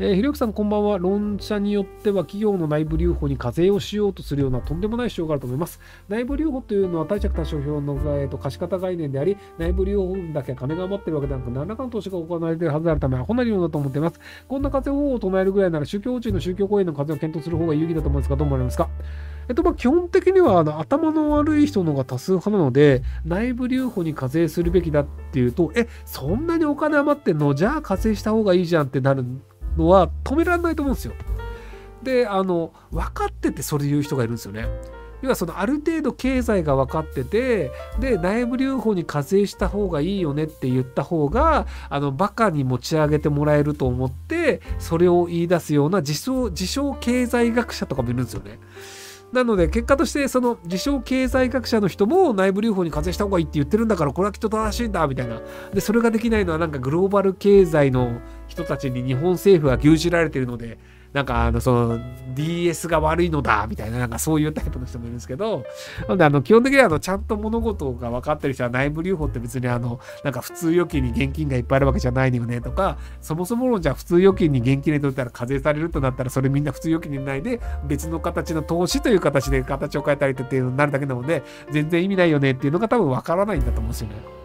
えー、ひろゆきさん、こんばんは。論者によっては企業の内部留保に課税をしようとするようなとんでもない主張があると思います。内部留保というのは貸借多少表の、えーと、貸方概念であり、内部留保だけ金が余ってるわけではなく、何らかの投資が行われているはずであるため、アホな理論だと思っています。こんな課税方法を唱えるぐらいなら、宗教法人の宗教公演の課税を検討する方が有意義だと思うんですが、どう思われますかえっと、まあ、基本的にはあの頭の悪い人のが多数派なので、内部留保に課税するべきだっていうと、え、そんなにお金余ってんのじゃあ課税した方がいいじゃんってなるのは止められないと思うんですよ。であの分かっててそれ言う人がいるんですよね。要はそのある程度経済が分かっててで内部留保に課税した方がいいよねって言った方があのバカに持ち上げてもらえると思ってそれを言い出すような自称自称経済学者とかもいるんですよね。なので結果としてその自称経済学者の人も内部留保に課税した方がいいって言ってるんだからこれはきっと正しいんだみたいなでそれができないのはなんかグローバル経済の人たちに日本政府が牛耳られてるのでなんかあのその DS が悪いのだみたいななんかそういうタイプの人もいるんですけどなのであの基本的にはあのちゃんと物事が分かってる人は内部留保って別にあのなんか普通預金に現金がいっぱいあるわけじゃないのよねとかそもそも論じゃ普通預金に現金で取ったら課税されるとなったらそれみんな普通預金にないで別の形の投資という形で形を変えたりっていうのになるだけなので全然意味ないよねっていうのが多分分からないんだと思うんですよね。